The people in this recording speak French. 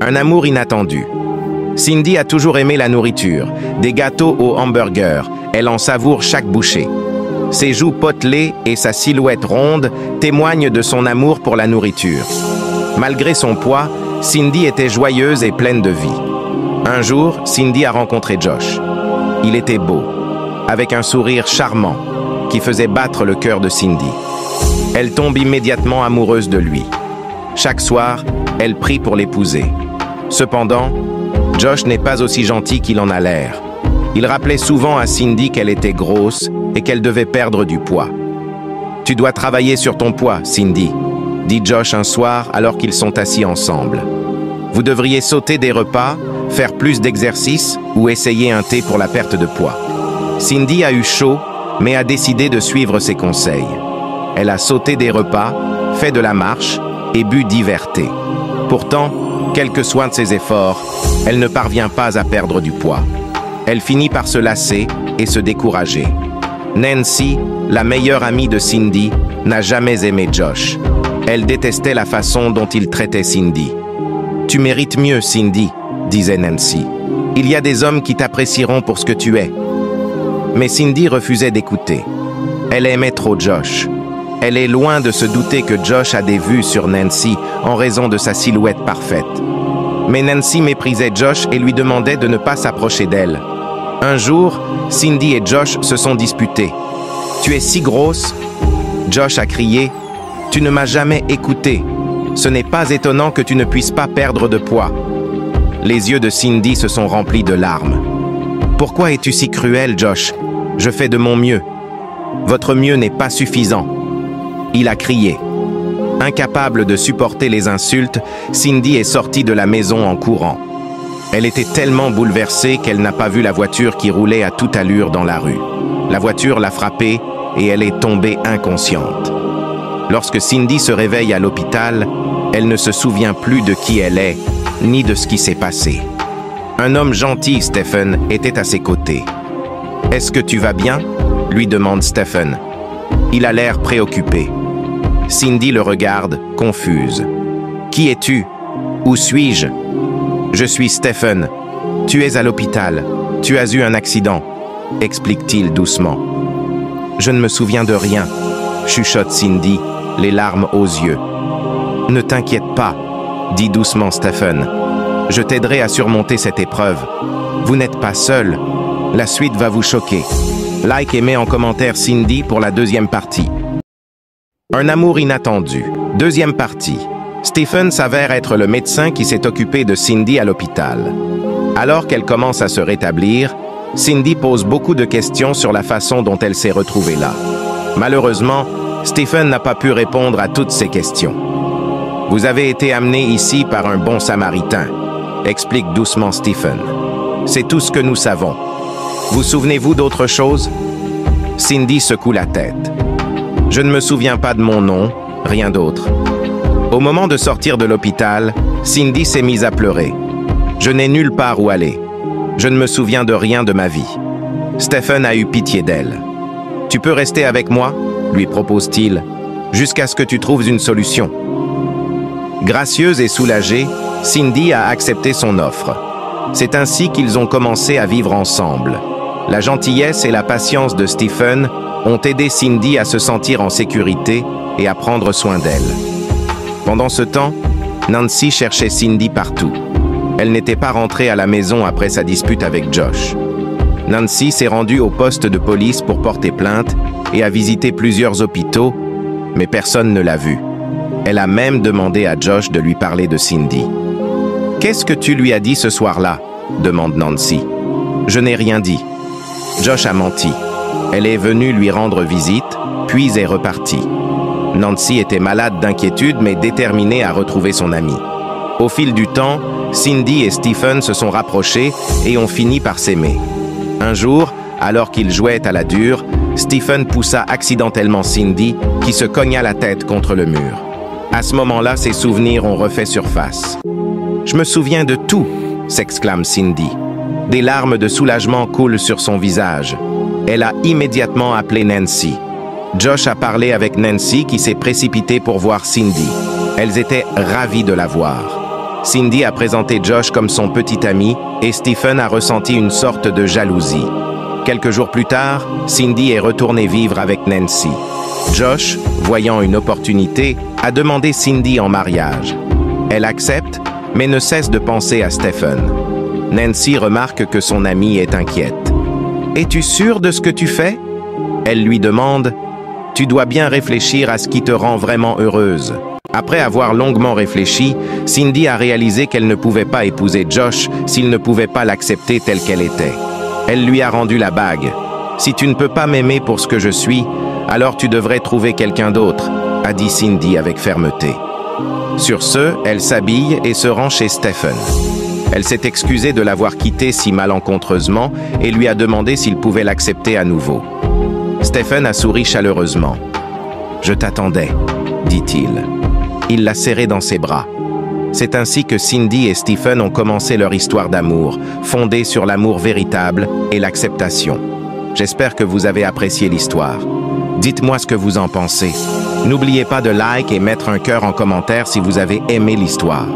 Un amour inattendu. Cindy a toujours aimé la nourriture, des gâteaux au hamburger. Elle en savoure chaque bouchée. Ses joues potelées et sa silhouette ronde témoignent de son amour pour la nourriture. Malgré son poids, Cindy était joyeuse et pleine de vie. Un jour, Cindy a rencontré Josh. Il était beau, avec un sourire charmant qui faisait battre le cœur de Cindy. Elle tombe immédiatement amoureuse de lui. Chaque soir, elle prie pour l'épouser. Cependant, Josh n'est pas aussi gentil qu'il en a l'air. Il rappelait souvent à Cindy qu'elle était grosse et qu'elle devait perdre du poids. Tu dois travailler sur ton poids, Cindy, dit Josh un soir alors qu'ils sont assis ensemble. Vous devriez sauter des repas, faire plus d'exercices ou essayer un thé pour la perte de poids. Cindy a eu chaud, mais a décidé de suivre ses conseils. Elle a sauté des repas, fait de la marche et bu divers thés. Pourtant, quel que soient ses efforts, elle ne parvient pas à perdre du poids. Elle finit par se lasser et se décourager. Nancy, la meilleure amie de Cindy, n'a jamais aimé Josh. Elle détestait la façon dont il traitait Cindy. Tu mérites mieux, Cindy, disait Nancy. Il y a des hommes qui t'apprécieront pour ce que tu es. Mais Cindy refusait d'écouter. Elle aimait trop Josh. Elle est loin de se douter que Josh a des vues sur Nancy en raison de sa silhouette parfaite. Mais Nancy méprisait Josh et lui demandait de ne pas s'approcher d'elle. Un jour, Cindy et Josh se sont disputés. Tu es si grosse Josh a crié. Tu ne m'as jamais écouté. Ce n'est pas étonnant que tu ne puisses pas perdre de poids. Les yeux de Cindy se sont remplis de larmes. Pourquoi es-tu si cruel, Josh? Je fais de mon mieux. Votre mieux n'est pas suffisant. Il a crié. Incapable de supporter les insultes, Cindy est sortie de la maison en courant. Elle était tellement bouleversée qu'elle n'a pas vu la voiture qui roulait à toute allure dans la rue. La voiture l'a frappée et elle est tombée inconsciente. Lorsque Cindy se réveille à l'hôpital, elle ne se souvient plus de qui elle est, ni de ce qui s'est passé. Un homme gentil, Stephen, était à ses côtés. Est-ce que tu vas bien? lui demande Stephen. Il a l'air préoccupé. Cindy le regarde, confuse. Qui es-tu? Où suis-je? Je suis Stephen. Tu es à l'hôpital. Tu as eu un accident, explique-t-il doucement. Je ne me souviens de rien, chuchote Cindy, les larmes aux yeux. Ne t'inquiète pas, dit doucement Stephen. Je t'aiderai à surmonter cette épreuve. Vous n'êtes pas seul. La suite va vous choquer. Like et mets en commentaire Cindy pour la deuxième partie. Un amour inattendu. Deuxième partie. Stephen s'avère être le médecin qui s'est occupé de Cindy à l'hôpital. Alors qu'elle commence à se rétablir, Cindy pose beaucoup de questions sur la façon dont elle s'est retrouvée là. Malheureusement, Stephen n'a pas pu répondre à toutes ces questions. Vous avez été amené ici par un bon samaritain, explique doucement Stephen. C'est tout ce que nous savons. Vous souvenez-vous d'autre chose? Cindy secoue la tête. Je ne me souviens pas de mon nom, rien d'autre. Au moment de sortir de l'hôpital, Cindy s'est mise à pleurer. Je n'ai nulle part où aller. Je ne me souviens de rien de ma vie. Stephen a eu pitié d'elle. Tu peux rester avec moi lui propose-t-il, jusqu'à ce que tu trouves une solution. Gracieuse et soulagée, Cindy a accepté son offre. C'est ainsi qu'ils ont commencé à vivre ensemble. La gentillesse et la patience de Stephen ont aidé Cindy à se sentir en sécurité et à prendre soin d'elle. Pendant ce temps, Nancy cherchait Cindy partout. Elle n'était pas rentrée à la maison après sa dispute avec Josh. Nancy s'est rendue au poste de police pour porter plainte et a visité plusieurs hôpitaux, mais personne ne l'a vue. Elle a même demandé à Josh de lui parler de Cindy. Qu'est-ce que tu lui as dit ce soir-là? demande Nancy. Je n'ai rien dit. Josh a menti. Elle est venue lui rendre visite, puis est repartie. Nancy était malade d'inquiétude mais déterminée à retrouver son ami. Au fil du temps, Cindy et Stephen se sont rapprochés et ont fini par s'aimer. Un jour, alors qu'ils jouaient à la dure, Stephen poussa accidentellement Cindy, qui se cogna la tête contre le mur. À ce moment-là, ses souvenirs ont refait surface. Je me souviens de tout, s'exclame Cindy. Des larmes de soulagement coulent sur son visage. Elle a immédiatement appelé Nancy. Josh a parlé avec Nancy qui s'est précipitée pour voir Cindy. Elles étaient ravies de la voir. Cindy a présenté Josh comme son petit ami et Stephen a ressenti une sorte de jalousie. Quelques jours plus tard, Cindy est retournée vivre avec Nancy. Josh, voyant une opportunité, a demandé Cindy en mariage. Elle accepte, mais ne cesse de penser à Stephen. Nancy remarque que son amie est inquiète. Es-tu sûr de ce que tu fais? Elle lui demande Tu dois bien réfléchir à ce qui te rend vraiment heureuse. Après avoir longuement réfléchi, Cindy a réalisé qu'elle ne pouvait pas épouser Josh s'il ne pouvait pas l'accepter telle qu'elle était. Elle lui a rendu la bague. Si tu ne peux pas m'aimer pour ce que je suis, alors tu devrais trouver quelqu'un d'autre, a dit Cindy avec fermeté. Sur ce, elle s'habille et se rend chez Stephen. Elle s'est excusée de l'avoir quitté si malencontreusement et lui a demandé s'il pouvait l'accepter à nouveau. Stephen a souri chaleureusement. Je t'attendais, dit-il. Il l'a serré dans ses bras. C'est ainsi que Cindy et Stephen ont commencé leur histoire d'amour, fondée sur l'amour véritable et l'acceptation. J'espère que vous avez apprécié l'histoire. Dites-moi ce que vous en pensez. N'oubliez pas de like et mettre un cœur en commentaire si vous avez aimé l'histoire.